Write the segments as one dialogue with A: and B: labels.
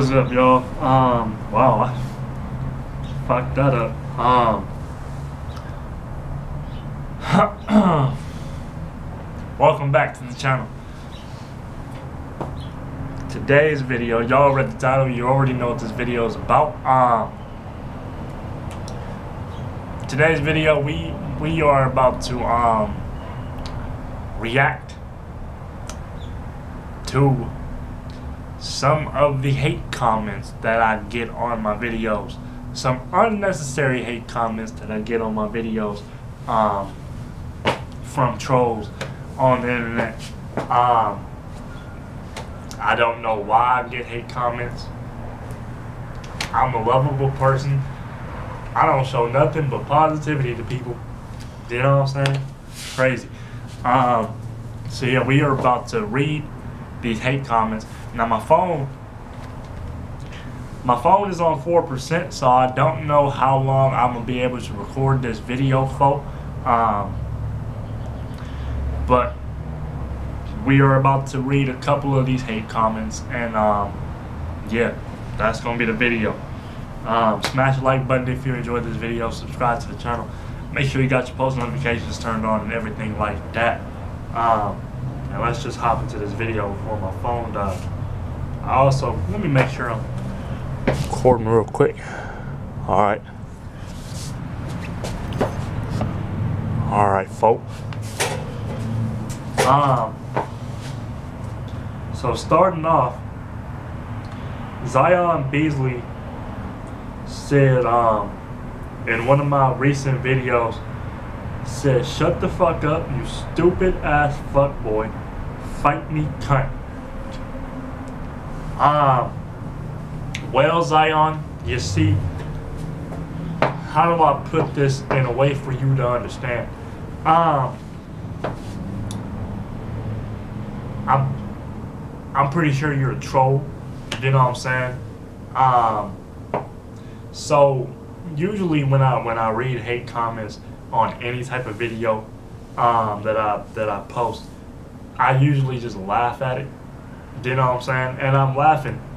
A: What's up, y'all? Um, wow, I fucked that up. Um, welcome back to the channel. Today's video, y'all read the title, you already know what this video is about. Um, today's video, we we are about to um react to some of the hate comments that I get on my videos. Some unnecessary hate comments that I get on my videos um, from trolls on the internet. Um, I don't know why I get hate comments. I'm a lovable person. I don't show nothing but positivity to people. You know what I'm saying? Crazy. Um, so yeah, we are about to read these hate comments. Now my phone, my phone is on 4%, so I don't know how long I'm to be able to record this video for. Um, but we are about to read a couple of these hate comments, and um, yeah, that's to be the video. Um, smash the like button if you enjoyed this video, subscribe to the channel, make sure you got your post notifications turned on and everything like that. Um, and let's just hop into this video before my phone dies. I also, let me make sure I'm recording real quick. All right. All right, folks. Um, so starting off, Zion Beasley said um, in one of my recent videos, said, shut the fuck up, you stupid ass fuck boy. Fight me cunt. Um, well, Zion, you see, how do I put this in a way for you to understand? Um, I'm, I'm pretty sure you're a troll. You know what I'm saying? Um, so usually when I when I read hate comments on any type of video um, that I that I post, I usually just laugh at it. You know what I'm saying? And I'm laughing.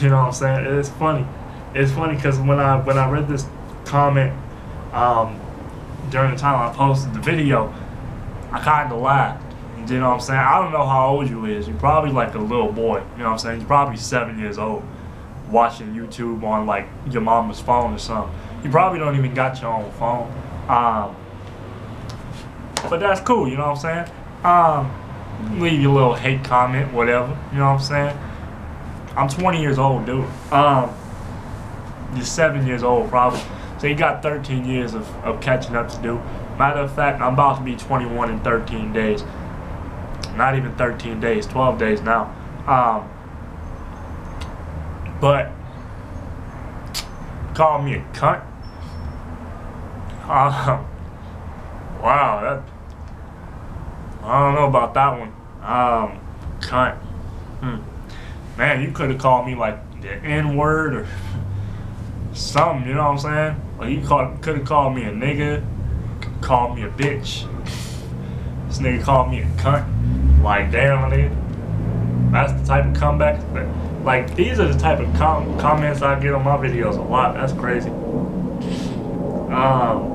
A: You know what I'm saying? It's funny. It's funny because when I when I read this comment um, during the time I posted the video, I kind of laughed. You know what I'm saying? I don't know how old you is. You're probably like a little boy. You know what I'm saying? You're probably seven years old, watching YouTube on like your mama's phone or something. You probably don't even got your own phone. Um, but that's cool. You know what I'm saying? Um, leave your little hate comment, whatever. You know what I'm saying? I'm 20 years old, dude. Um, you're seven years old, probably. So you got 13 years of, of catching up to do. Matter of fact, I'm about to be 21 in 13 days. Not even 13 days, 12 days now. Um, but call me a cunt. Um, wow, that I don't know about that one. Um, cunt. Hmm. Man, you could have called me like the N word or something. You know what I'm saying? Or you could have called me a nigga, called me a bitch. This nigga called me a cunt. Like damn, nigga. That's the type of comeback. That, like these are the type of com comments I get on my videos a lot. That's crazy. Um.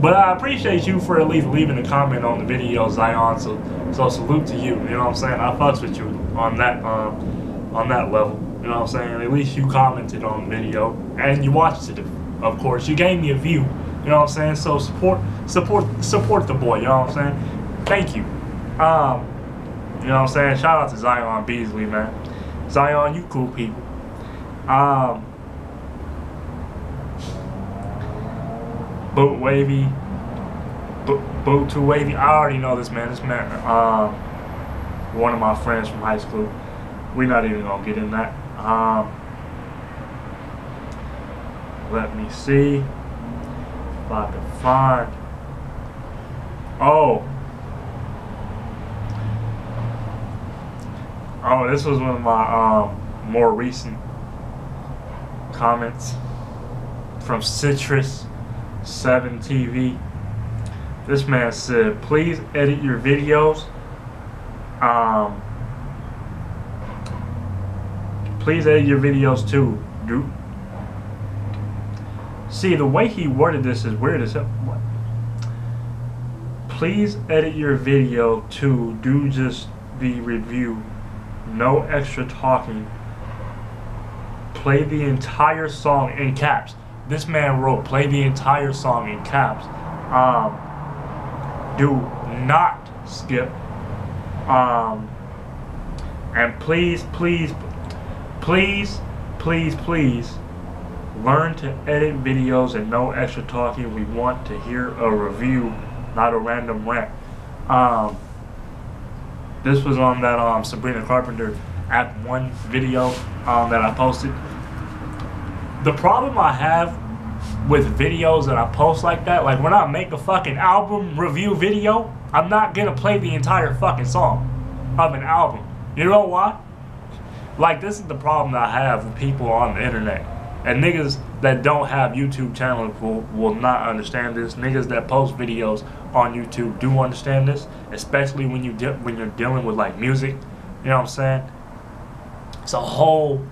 A: But I appreciate you for at least leaving a comment on the video, Zion. So, so salute to you. You know what I'm saying? I fucks with you on that, um, on that level. You know what I'm saying? At least you commented on the video and you watched it. Of course, you gave me a view. You know what I'm saying? So support, support, support the boy. You know what I'm saying? Thank you. Um, you know what I'm saying? Shout out to Zion Beasley, man. Zion, you cool people. Um. Boot wavy, boot, boot too wavy. I already know this man. This man, um, one of my friends from high school. We're not even gonna get in that. Um, let me see if I can find. Oh. Oh, this was one of my um, more recent comments from Citrus 7 TV. This man said, please edit your videos. Um, please edit your videos too. Do see the way he worded this is weird as hell. What? Please edit your video to do just the review. No extra talking. Play the entire song in caps. This man wrote play the entire song in caps. Um, do not skip. Um, and please, please, please, please, please learn to edit videos and no extra talking. We want to hear a review, not a random rant. Um, this was on that um, Sabrina Carpenter Act 1 video um, that I posted. The problem I have with videos that I post like that, like when I make a fucking album review video, I'm not gonna play the entire fucking song of an album. You know why? Like this is the problem that I have with people on the internet. And niggas that don't have YouTube channels will, will not understand this. Niggas that post videos on YouTube do understand this, especially when you when you're dealing with like music. You know what I'm saying? It's a whole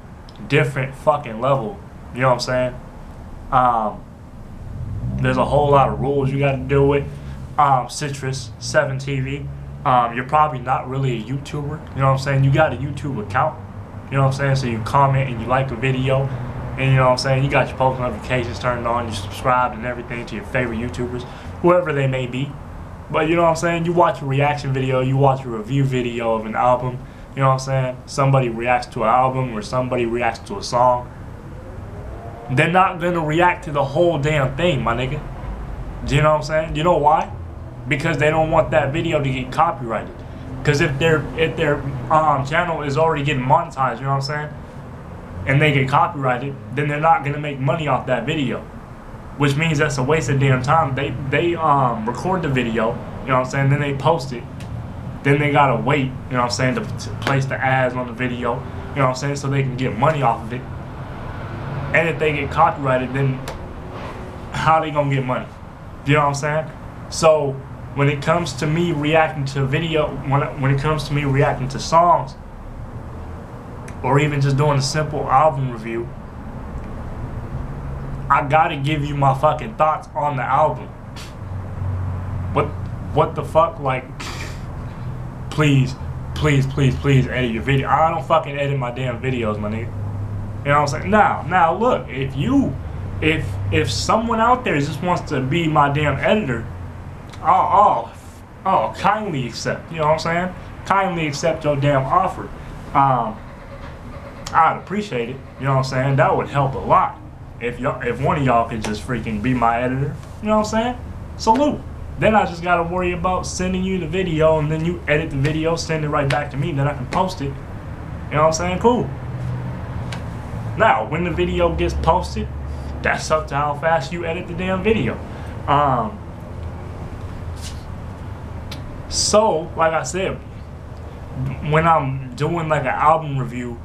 A: different fucking level. You know what I'm saying? Um, there's a whole lot of rules you got to deal with. Um, Citrus 7 TV. Um, you're probably not really a YouTuber. You know what I'm saying? You got a YouTube account. You know what I'm saying? So you comment and you like a video. And you know what I'm saying? You got your post notifications turned on. You subscribe and everything to your favorite YouTubers, whoever they may be. But you know what I'm saying? You watch a reaction video, you watch a review video of an album. You know what I'm saying? Somebody reacts to an album or somebody reacts to a song. They're not gonna react to the whole damn thing, my nigga. Do you know what I'm saying? You know why? Because they don't want that video to get copyrighted. Because if their if their um, channel is already getting monetized, you know what I'm saying, and they get copyrighted, then they're not gonna make money off that video. Which means that's a waste of damn time. They they um record the video, you know what I'm saying, then they post it. Then they gotta wait, you know what I'm saying, to, to place the ads on the video, you know what I'm saying, so they can get money off of it and if they get copyrighted, then how they gonna get money? You know what I'm saying? So when it comes to me reacting to video, when when it comes to me reacting to songs, or even just doing a simple album review, I gotta give you my fucking thoughts on the album. What what the fuck? Like, please, please, please, please edit your video. I don't fucking edit my damn videos, my nigga. You know what I'm saying? Now, now look, if you, if if someone out there just wants to be my damn editor, oh, oh, kindly accept. You know what I'm saying? Kindly accept your damn offer. Um, I'd appreciate it. You know what I'm saying? That would help a lot. If y'all, if one of y'all could just freaking be my editor, you know what I'm saying? Salute. Then I just gotta worry about sending you the video, and then you edit the video, send it right back to me, then I can post it. You know what I'm saying? Cool. Now, when the video gets posted, that's up to how fast you edit the damn video. Um, so, like I said, when I'm doing like an album review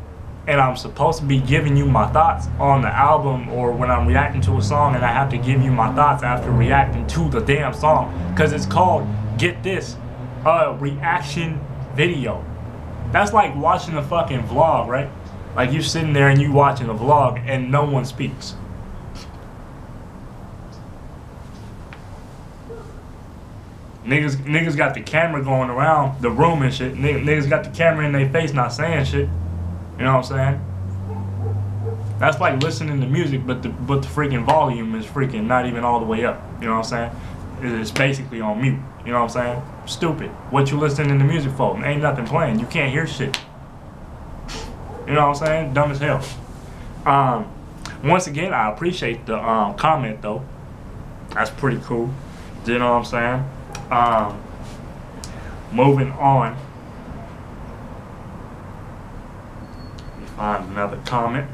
A: and I'm supposed to be giving you my thoughts on the album or when I'm reacting to a song and I have to give you my thoughts after reacting to the damn song because it's called, get this, a reaction video. That's like watching a fucking vlog, right? Like you sitting there and you watching a vlog and no one speaks. Niggas, niggas got the camera going around the room and shit. Niggas got the camera in their face not saying shit. You know what I'm saying? That's like listening to music, but the but the freaking volume is freaking not even all the way up. You know what I'm saying? It's basically on mute. You know what I'm saying? Stupid. What you listening to music for? Ain't nothing playing. You can't hear shit. You know what I'm saying? Dumb as hell. Um, once again, I appreciate the um, comment though. That's pretty cool. You know what I'm saying? Um, moving on. Let me find another comment.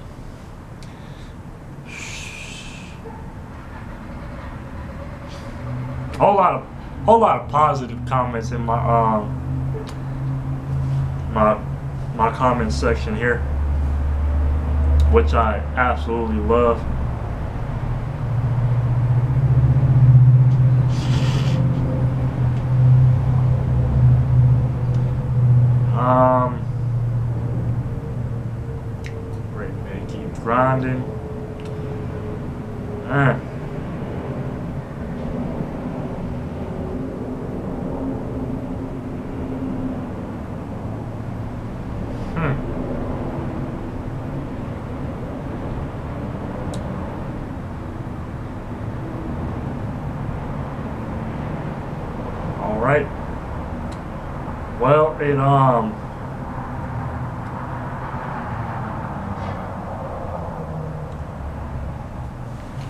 A: Whole lot of whole lot of positive comments in my um my my comment section here, which I absolutely love. Um, Brandon. Man. Hmm. All right. It um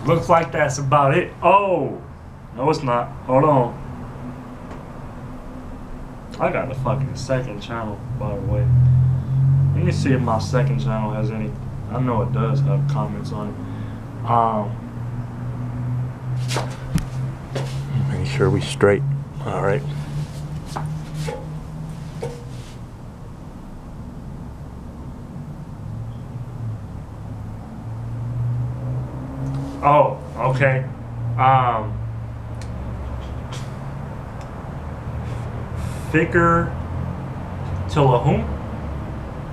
A: looks like that's about it. Oh, no, it's not. Hold on. I got a fucking second channel, by the way. Let me see if my second channel has any. I know it does have comments on it. Um,
B: Make sure we straight. All right.
A: Oh, okay. Um, Thicker Tillahum?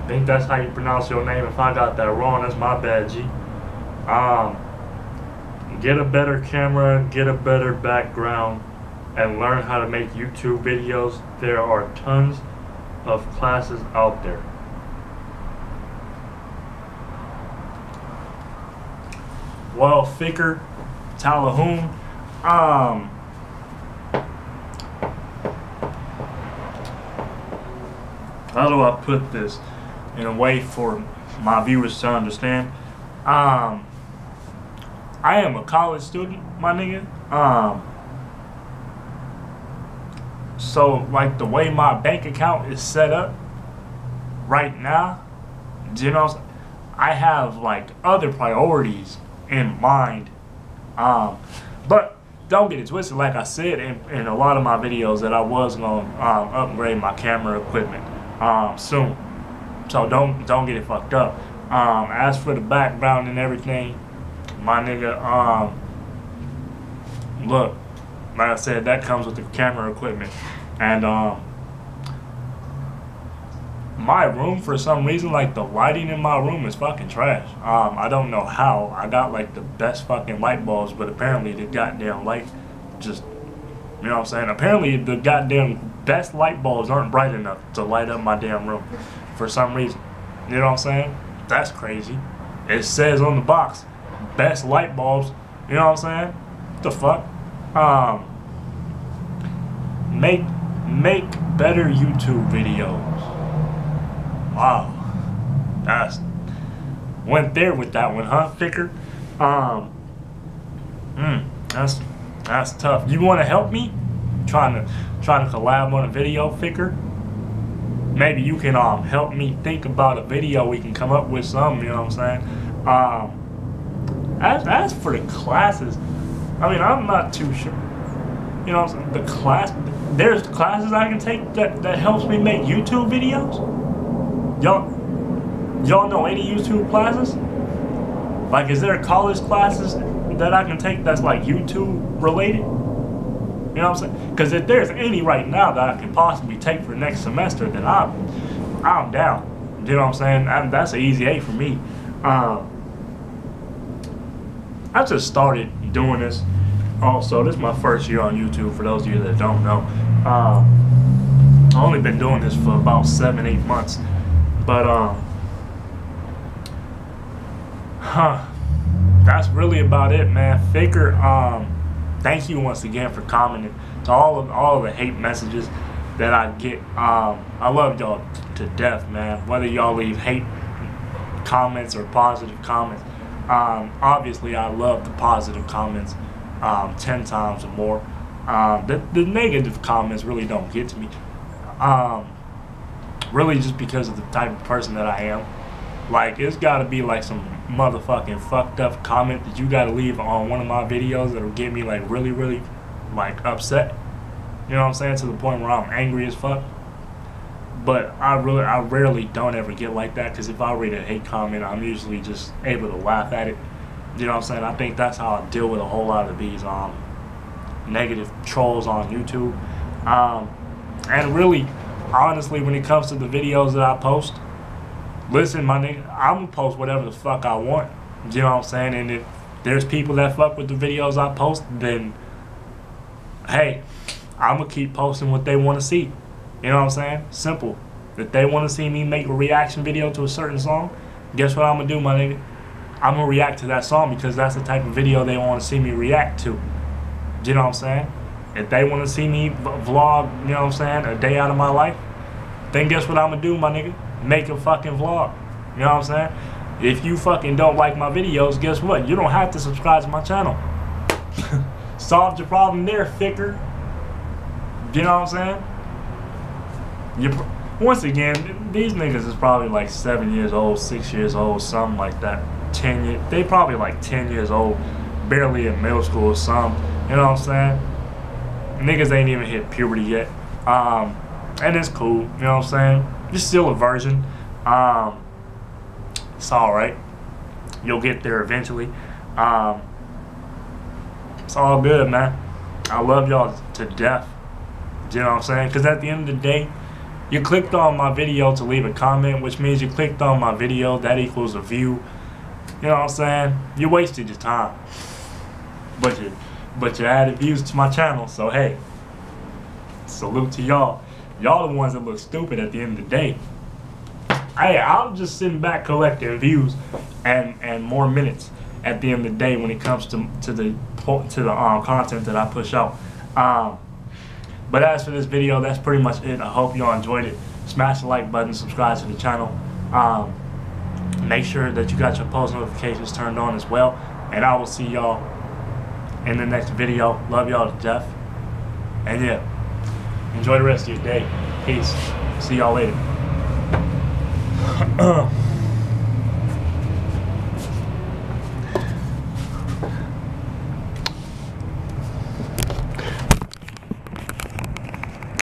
A: I think that's how you pronounce your name. If I got that wrong, that's my bad, G. Um, get a better camera, get a better background, and learn how to make YouTube videos. There are tons of classes out there. Well, Ficker, Talahoon, um, how do I put this in a way for my viewers to understand? Um, I am a college student, my nigga. Um, so like the way my bank account is set up right now, you know, I have like other priorities in mind. Um, but don't get it twisted. Like I said in, in a lot of my videos, that I was gonna um, upgrade my camera equipment um, soon. So don't don't get it fucked up. Um, as for the background and everything, my nigga, um, look, like I said, that comes with the camera equipment, and um, my room for some reason like the lighting in my room is fucking trash. Um i don't know how. I got like the best fucking light bulbs but apparently the goddamn light just you know what i'm saying? Apparently the goddamn best light bulbs aren't bright enough to light up my damn room for some reason. You know what i'm saying? That's crazy. It says on the box best light bulbs. You know what i'm saying? What the fuck? Um make make better youtube videos Wow. That's went there with that one, huh, Ficker? Um mm, that's that's tough. You wanna help me? Trying to trying to collab on a video, Ficker? Maybe you can um help me think about a video we can come up with some, you know what I'm saying? Um as as for the classes, I mean I'm not too sure. You know what I'm saying? The class there's classes I can take that, that helps me make YouTube videos? Y'all, y'all know any YouTube classes? Like, is there college classes that I can take that's like YouTube related? You know what I'm saying? Because if there's any right now that I can possibly take for next semester, then I'm, I'm down. You know what I'm saying? And that's an easy A for me. Um, I just started doing this. Also, this is my first year on YouTube. For those of you that don't know, um, I've only been doing this for about seven, eight months. But um, huh? That's really about it, man. Faker, um, thank you once again for commenting to all of all of the hate messages that I get. Um, I love y'all to death, man. Whether y'all leave hate comments or positive comments, um, obviously I love the positive comments um, ten times or more. Um, the, the negative comments really don't get to me. Um, really just because of the type of person that I am. Like, it's got to be like some motherfucking fucked up comment that you got to leave on one of my videos that'll get me like really, really like upset. You know what I'm saying? To the point where I'm angry as fuck. But I really, I rarely don't ever get like that because if I read a hate comment, I'm usually just able to laugh at it. You know what I'm saying? I think that's how I deal with a whole lot of these um, negative trolls on YouTube. Um, and really, honestly, when it comes to the videos that I post, listen, my nigga, I'm gonna post whatever the fuck I want. You know what I'm saying? And if there's people that fuck with the videos I post, then hey, I'm gonna keep posting what they want to see. You know what I'm saying? Simple. If they want to see me make a reaction video to a certain song, guess what I'm gonna do, my nigga? I'm gonna react to that song because that's the type of video they want to see me react to. You know what I'm saying? If they want to see me vlog, you know what I'm saying, a day out of my life, then guess what I'm gonna do, my nigga? Make a fucking vlog. You know what I'm saying? If you fucking don't like my videos, guess what? You don't have to subscribe to my channel. Solved your problem there, ficker. You know what I'm saying? You once again, these niggas is probably like seven years old, six years old, something like that. Ten they probably like ten years old, barely in middle school or something. You know what I'm saying? Niggas ain't even hit puberty yet. Um, and it's cool. You know what I'm saying? It's still a version. Um, it's all right. You'll get there eventually. Um, it's all good, man. I love y'all to death. You know what I'm saying? Because at the end of the day, you clicked on my video to leave a comment, which means you clicked on my video. That equals a view. You know what I'm saying? You wasted your time. But you, but you added views to my channel. So hey, salute to y'all. Y'all the ones that look stupid at the end of the day. Hey, I'm just sitting back collecting views and and more minutes at the end of the day when it comes to to the to the um, content that I push out. Um, but as for this video, that's pretty much it. I hope y'all enjoyed it. Smash the like button, subscribe to the channel. Um, make sure that you got your post notifications turned on as well. And I will see y'all in the next video. Love y'all to death. And yeah, enjoy the rest of your day. Peace. See y'all later.